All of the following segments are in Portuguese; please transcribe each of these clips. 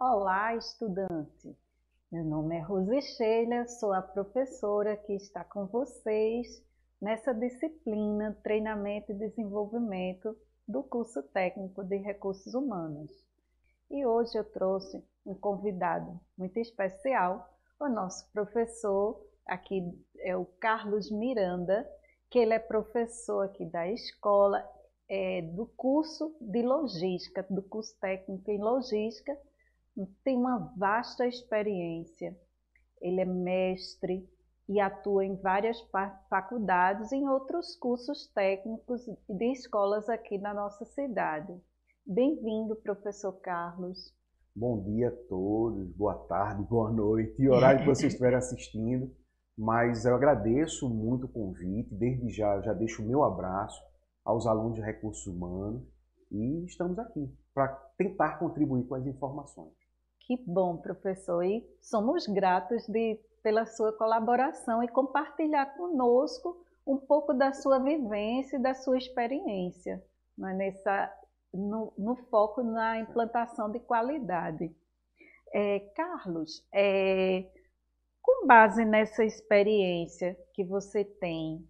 Olá, estudante! Meu nome é Rose Sheila, sou a professora que está com vocês nessa disciplina Treinamento e Desenvolvimento do curso técnico de Recursos Humanos. E hoje eu trouxe um convidado muito especial, o nosso professor, aqui é o Carlos Miranda, que ele é professor aqui da escola é, do curso de Logística, do curso técnico em Logística, tem uma vasta experiência. Ele é mestre e atua em várias faculdades e em outros cursos técnicos de escolas aqui na nossa cidade. Bem-vindo, professor Carlos. Bom dia a todos, boa tarde, boa noite, e horário que vocês estiverem assistindo. Mas eu agradeço muito o convite, desde já já deixo o meu abraço aos alunos de recursos humanos e estamos aqui para tentar contribuir com as informações. Que bom, professor. E somos gratos de, pela sua colaboração e compartilhar conosco um pouco da sua vivência e da sua experiência né, nessa, no, no, foco na implantação de qualidade. É, Carlos, é, com base nessa experiência que você tem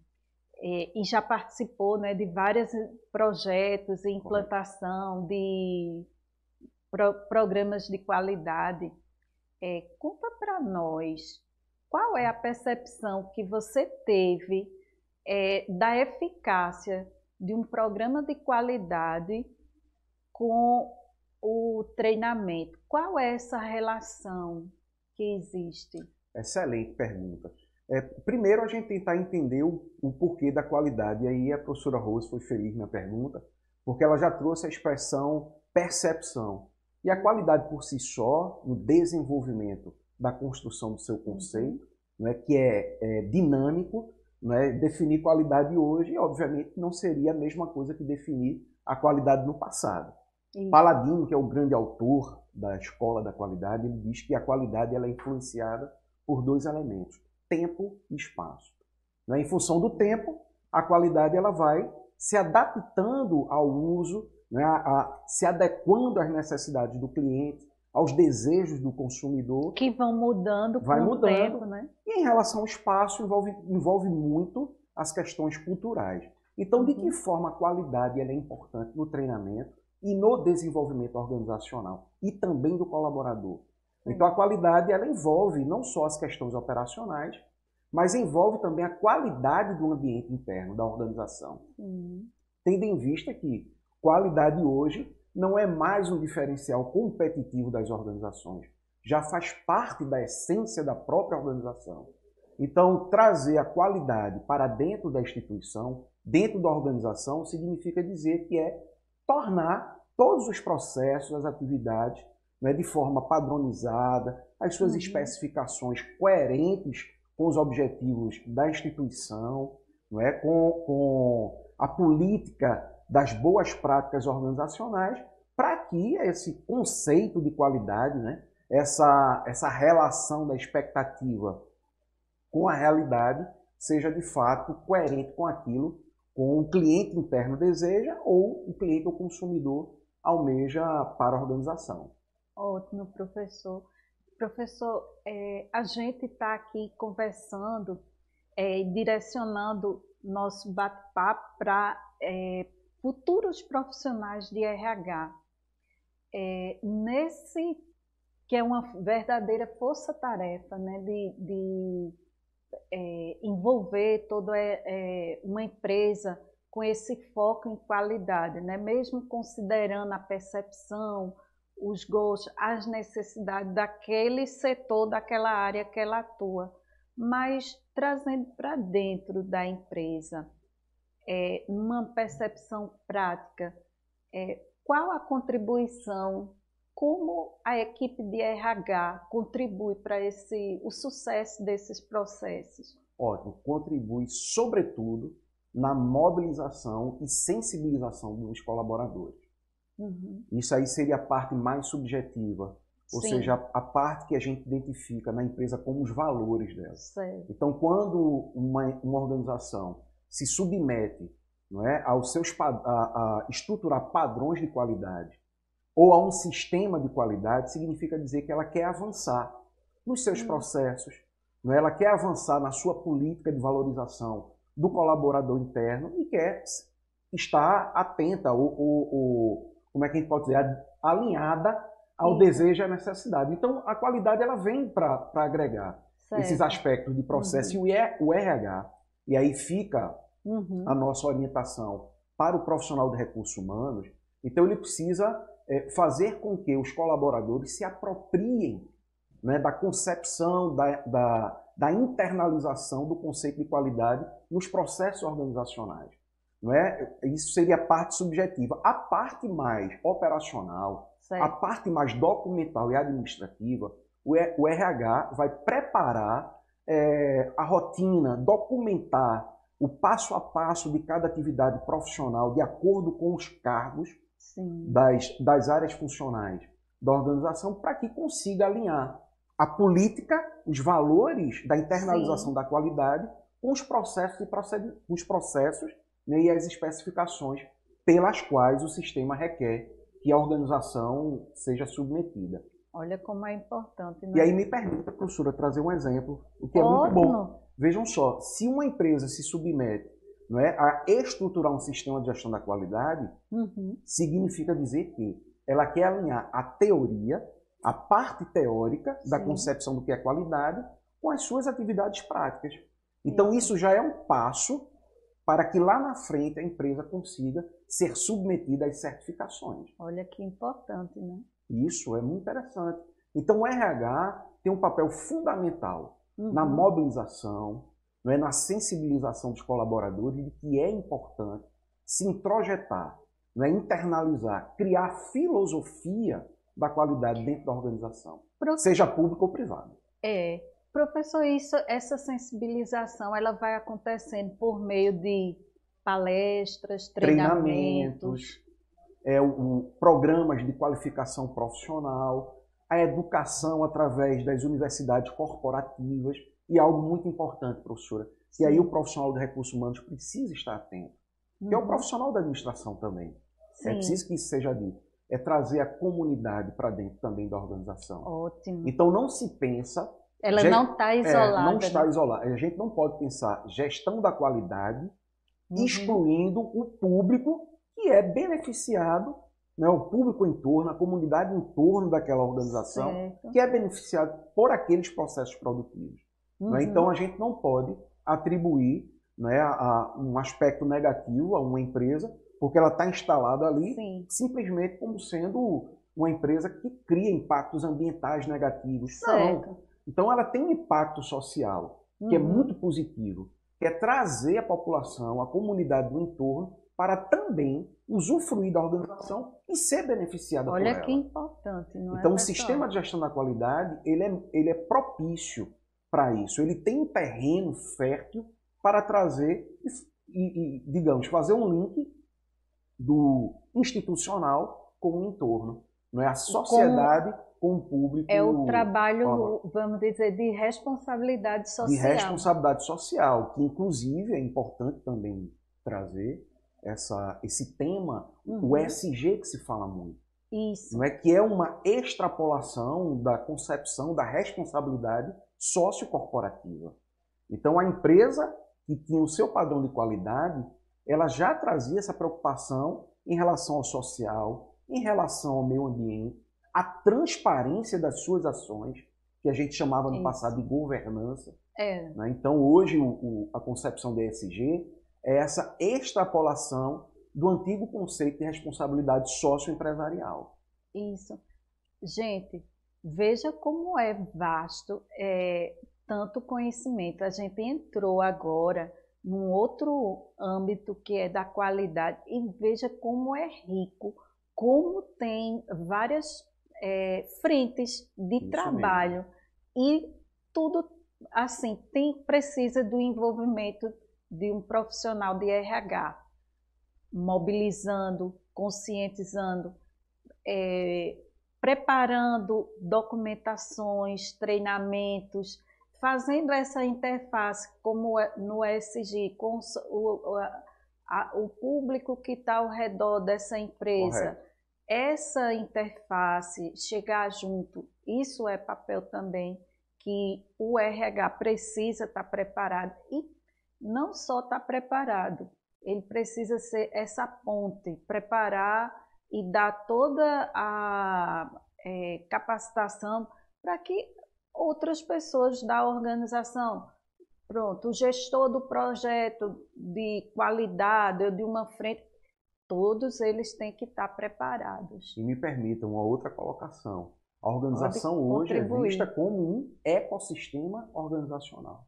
é, e já participou né, de vários projetos de implantação de pro, programas de qualidade. É, conta para nós qual é a percepção que você teve é, da eficácia de um programa de qualidade com o treinamento. Qual é essa relação que existe? Excelente pergunta. É, primeiro, a gente tentar entender o, o, porquê da qualidade. E aí a professora Rose foi feliz na pergunta, porque ela já trouxe a expressão percepção. E a qualidade por si só, no desenvolvimento da construção do seu conceito, né, que é, é dinâmico, né, definir qualidade hoje, obviamente, não seria a mesma coisa que definir a qualidade no passado. Isso. Paladino, que é o grande autor da escola da qualidade, ele diz que a qualidade ela é influenciada por dois elementos, tempo e espaço. Né? Em função do tempo, a qualidade ela vai se adaptando ao uso né, a, a, se adequando às necessidades do cliente, aos desejos do consumidor. Que vão mudando vai com mudando. o tempo, né? E em relação ao espaço, envolve, envolve muito as questões culturais. Então, de que uhum. forma a qualidade é importante no treinamento e no desenvolvimento organizacional e também do colaborador? Então, a qualidade ela envolve não só as questões operacionais, mas envolve também a qualidade do ambiente interno da organização. Uhum. Tendo em vista que Qualidade hoje não é mais um diferencial competitivo das organizações, já faz parte da essência da própria organização. Então, trazer a qualidade para dentro da instituição, dentro da organização, significa dizer que é tornar todos os processos, as atividades, né, de forma padronizada, as suas uhum. especificações coerentes com os objetivos da instituição, não é? com, com a política das boas práticas organizacionais para que esse conceito de qualidade, né, essa, essa relação da expectativa com a realidade seja de fato coerente com aquilo que o cliente interno deseja ou o cliente ou consumidor almeja para a organização. Ótimo, professor. Professor, é, a gente está aqui conversando, é, direcionando nosso bate-papo para é, futuros profissionais de RH. É, nesse que é uma verdadeira força-tarefa né, de, de é, envolver toda é, é, uma empresa com esse foco em qualidade, né, mesmo considerando a percepção, os gostos, as necessidades daquele setor, daquela área que ela atua, mas trazendo para dentro da empresa é, uma percepção prática, é, qual a contribuição, como a equipe de RH contribui para esse, o sucesso desses processos? Ótimo, contribui sobretudo na mobilização e sensibilização dos colaboradores. Uhum. Isso aí seria a parte mais subjetiva, ou Sim. seja, a, parte que a gente identifica na empresa como os valores dela. Então, quando uma, uma organização se submete não é, aos seus, a, a estruturar padrões de qualidade ou a um sistema de qualidade, significa dizer que ela quer avançar nos seus uhum. processos, não é? ela quer avançar na sua política de valorização do colaborador interno e quer estar atenta ou, ou, ou como é que a gente pode dizer, alinhada ao Sim. desejo e à necessidade. Então, a qualidade ela vem para agregar certo. esses aspectos de processo. Uhum. E o RH, e aí fica uhum. a nossa orientação para o profissional de recursos humanos, então ele precisa é, fazer com que os colaboradores se apropriem né, da concepção, da, da, da internalização do conceito de qualidade nos processos organizacionais. Não é? Isso seria a parte subjetiva. A parte mais operacional, certo. a parte mais documental e administrativa, o RH vai preparar é, a rotina, documentar o passo a passo de cada atividade profissional de acordo com os cargos das, das áreas funcionais da organização para que consiga alinhar a política, os valores da internalização Sim. da qualidade com os processos, e os processos né, e as especificações pelas quais o sistema requer que a organização seja submetida. Olha como é importante. Né? E aí me permita, professora, trazer um exemplo, o que é Ótimo. muito bom. Vejam só, se uma empresa se submete não é, a estruturar um sistema de gestão da qualidade, uhum. significa dizer que ela quer alinhar a teoria, a parte teórica Sim. da concepção do que é qualidade, com as suas atividades práticas. Então, isso já é um passo para que lá na frente a empresa consiga ser submetida às certificações. Olha que importante, né? Isso é muito interessante. Então, o RH tem um papel fundamental uhum. na mobilização, não é, na sensibilização dos colaboradores de que é importante se introjetar, não é, internalizar, criar filosofia da qualidade dentro da organização, seja pública ou privada. É, Professor, isso, essa sensibilização ela vai acontecendo por meio de palestras, treinamentos, treinamentos é, o, programas de qualificação profissional, a educação através das universidades corporativas e algo muito importante, professora, Sim. e aí o profissional de recursos humanos precisa estar atento, que é o uhum. profissional da administração também. É Sim. É preciso que isso seja dito. É trazer a comunidade para dentro também da organização. Ótimo. Então não se pensa ela não está isolada. É, não está né? isolada. A gente não pode pensar gestão da qualidade uhum. excluindo o público que é beneficiado, né, o público em torno, a comunidade em torno daquela organização, certo. que é beneficiado por aqueles processos produtivos. Né? Uhum. Né? Então a gente não pode atribuir né, a, a um aspecto negativo a uma empresa porque ela está instalada ali Sim. simplesmente como sendo uma empresa que cria impactos ambientais negativos. Não. Então ela tem um impacto social que é uhum. é muito positivo, que é trazer a população, a comunidade do entorno para também usufruir da organização e ser beneficiada Olha por ela. que importante, não é? Então, o sistema de gestão da qualidade, ele é, ele é propício para isso. Ele tem um terreno fértil para trazer e, e, digamos, fazer um link do institucional com o entorno. Não é a sociedade com o público. É o trabalho, vamos dizer, de responsabilidade social. De responsabilidade social, que inclusive é importante também trazer essa, esse tema, uhum. o ESG que se fala muito. Isso. Não é que é uma extrapolação da concepção da responsabilidade sociocorporativa. Então a empresa que tinha o seu padrão de qualidade, ela já trazia essa preocupação em relação ao social, em relação ao meio ambiente, a transparência das suas ações, que a gente chamava no Isso. passado de governança. É. Né? Então, hoje, o, o, a concepção da ESG é essa extrapolação do antigo conceito de responsabilidade socioempresarial. Isso. Gente, veja como é vasto é, tanto conhecimento. A gente entrou agora num outro âmbito que é da qualidade e veja como é rico, como tem várias é, frentes de Isso trabalho mesmo. e tudo assim tem precisa do envolvimento de um profissional de RH mobilizando, conscientizando é, preparando documentações, treinamentos, fazendo essa interface como é no ESG com o, a, o público que está ao redor dessa empresa. Correto. Essa interface chegar junto, isso é papel também que o RH precisa estar tá preparado e não só estar tá preparado, ele precisa ser essa ponte, preparar e dar toda a é, capacitação para que outras pessoas da organização, pronto, o gestor do projeto de qualidade ou de uma frente, todos eles têm que estar preparados. E me permitam uma outra colocação. A organização hoje é vista como um ecossistema organizacional.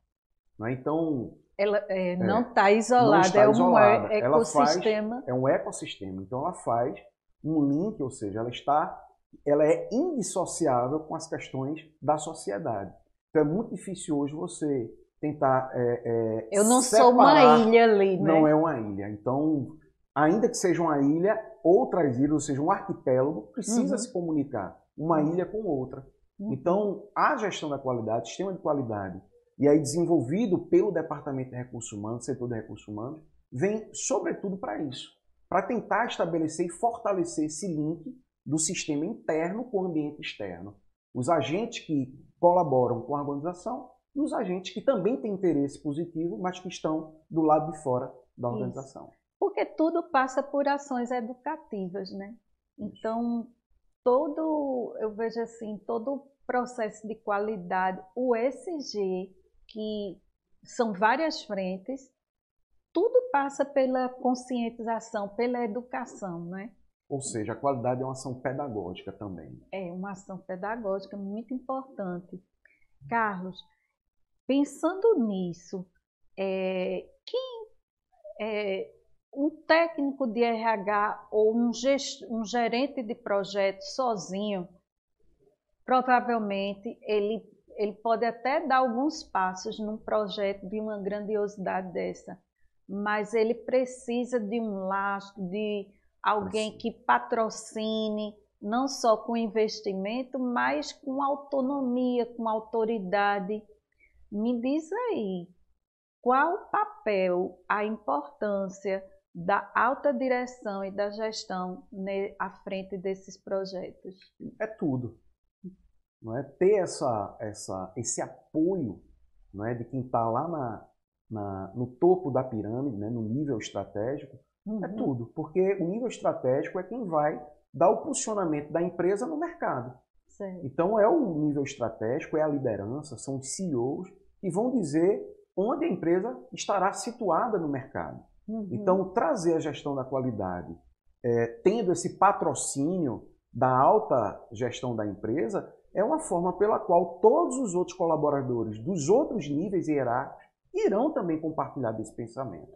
Né? Então, ela é, não está é, isolada, está é um isolada. ecossistema. Faz, é um ecossistema. Então ela faz um link, ou seja, ela está, ela é indissociável com as questões da sociedade. Então é muito difícil hoje você tentar. É, é, Eu não sou uma ilha ali, né? Não é uma ilha. Então, ainda que seja uma ilha, outras ilhas, ou seja, um arquipélago, precisa uhum. se comunicar uma uhum. ilha com outra. Uhum. Então, a gestão da qualidade, sistema de qualidade, e aí desenvolvido pelo Departamento de Recursos Humanos, setor de recursos humanos, vem sobretudo para isso, para tentar estabelecer e fortalecer esse link do sistema interno com o ambiente externo. Os agentes que colaboram com a organização e os agentes que também têm interesse positivo, mas que estão do lado de fora da organização. Isso. Porque tudo passa por ações educativas, né? Então, todo, eu vejo assim, todo o processo de qualidade, o ESG, que são várias frentes, tudo passa pela conscientização, pela educação, né? Ou seja, a qualidade é uma ação pedagógica também. É uma ação pedagógica muito importante. Carlos, pensando nisso, é, quem é, um técnico de RH ou um, gest, um gerente de projeto sozinho, provavelmente ele ele pode até dar alguns passos num projeto de uma grandiosidade dessa, mas ele precisa de um lastro, de alguém que patrocine, não só com investimento, mas com autonomia, com autoridade. Me diz aí, qual o papel, a importância da alta direção e da gestão à frente desses projetos? É tudo não é? ter essa, essa, esse apoio não é? de quem está lá na, na, no topo da pirâmide, né? no nível estratégico, é uhum. é tudo. Porque o nível estratégico é quem vai dar o posicionamento da empresa no mercado. Sim. Então é o nível estratégico, é a liderança, são os CEOs que vão dizer onde a empresa estará situada no mercado. Uhum. Então trazer a gestão da qualidade, é, tendo esse patrocínio da alta gestão da empresa, é uma forma pela qual todos os outros colaboradores dos outros níveis hierárquicos irão também compartilhar desse pensamento.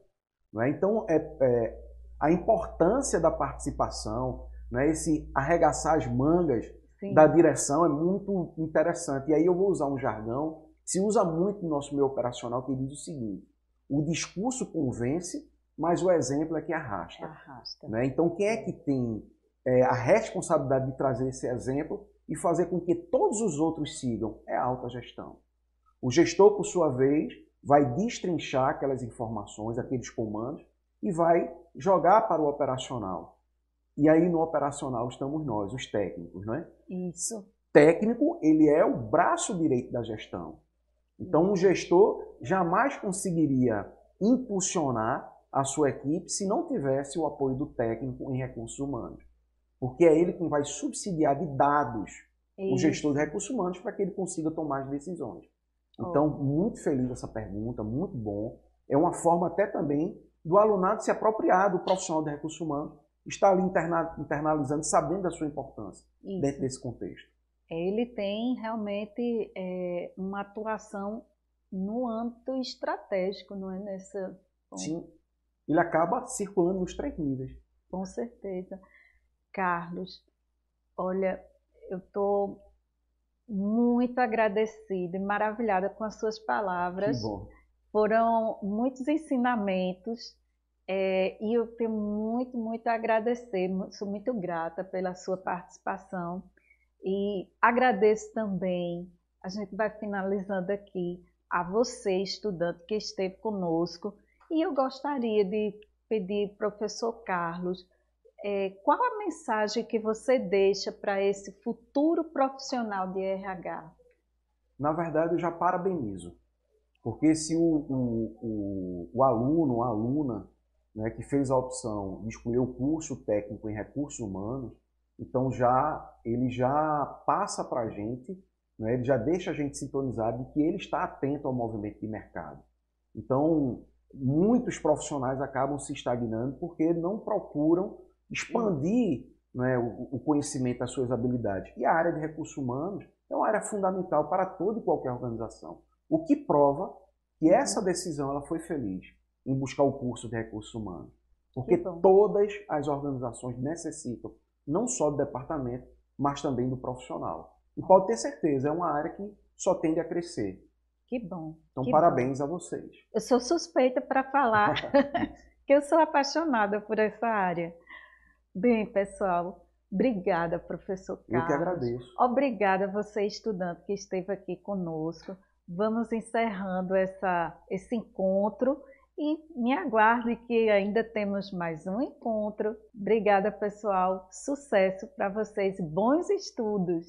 Não é? Então, é, é, a importância da participação, não é? esse arregaçar as mangas Sim. da direção é muito interessante. E aí eu vou usar um jargão que se usa muito no nosso meio operacional, que diz o seguinte, o discurso convence, mas o exemplo é que arrasta. arrasta. Né? Então, quem é que tem é, a responsabilidade de trazer esse exemplo e fazer com que todos os outros sigam é alta gestão. O gestor, por sua vez, vai destrinchar aquelas informações, aqueles comandos e vai jogar para o operacional. E aí no operacional estamos nós, os técnicos, não é? Isso. Técnico, ele é o braço direito da gestão. Então, um gestor jamais conseguiria impulsionar a sua equipe se não tivesse o apoio do técnico em recursos humanos porque é ele quem vai subsidiar de dados Isso. o gestor de recursos humanos para que ele consiga tomar as decisões. Então, oh. muito feliz essa pergunta, muito bom. É uma forma até também do alunado se apropriar do profissional de recursos humanos, estar ali interna, internalizando, sabendo da sua importância Isso. dentro desse contexto. Ele tem realmente é, uma atuação no âmbito estratégico, não é? Nessa... Sim, ele acaba circulando nos três níveis. Com certeza. Carlos, olha, eu estou muito agradecida e maravilhada com as suas palavras. Que bom. Foram muitos ensinamentos É, e eu tenho muito, muito a agradecer, sou muito grata pela sua participação e agradeço também, a gente vai finalizando aqui, a você, estudante que esteve conosco, e eu gostaria de pedir, professor Carlos, é, qual a mensagem que você deixa para esse futuro profissional de RH? Na verdade, eu já parabenizo, porque se o, o, o, o aluno, a aluna, né, que fez a opção de escolher o curso técnico em recursos humanos, então já ele já passa para a gente, né, ele já deixa a gente sintonizado de que ele está atento ao movimento de mercado. Então, muitos profissionais acabam se estagnando porque não procuram expandir né, o, o conhecimento das suas habilidades. E a área de recursos humanos é uma área fundamental para toda e qualquer organização. O que prova que essa decisão ela foi feliz em buscar o curso de recursos humanos. Porque todas as organizações necessitam não só do departamento, mas também do profissional. E pode ter certeza, é uma área que só tende a crescer. Que bom. Então, que parabéns bom. a vocês. Eu sou suspeita para falar que eu sou apaixonada por essa área. Bem, pessoal, obrigada, professor Carlos. Eu que agradeço. Obrigada você, estudante, que esteve aqui conosco. Vamos encerrando essa, esse encontro e me aguarde que ainda temos mais um encontro. Obrigada, pessoal. Sucesso para vocês. Bons estudos.